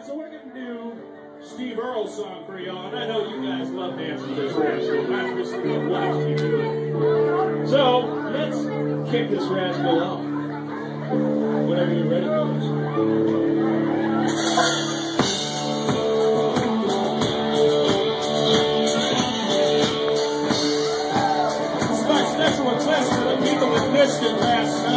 right, so we're going to do Steve Earle's song for y'all, and I know you guys love dancing this rascal, not just love watching you do it. So, let's kick this rascal off. Whenever you're ready, guys. Hit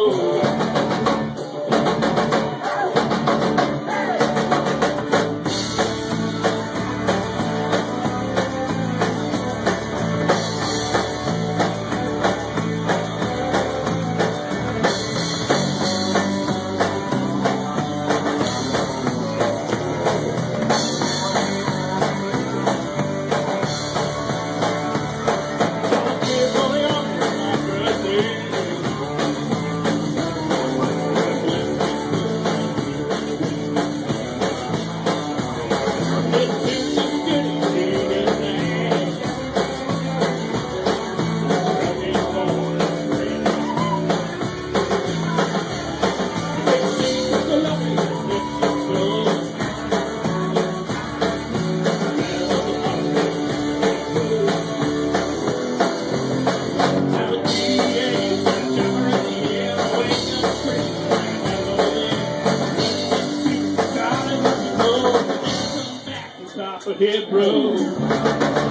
Road. for Hebrew.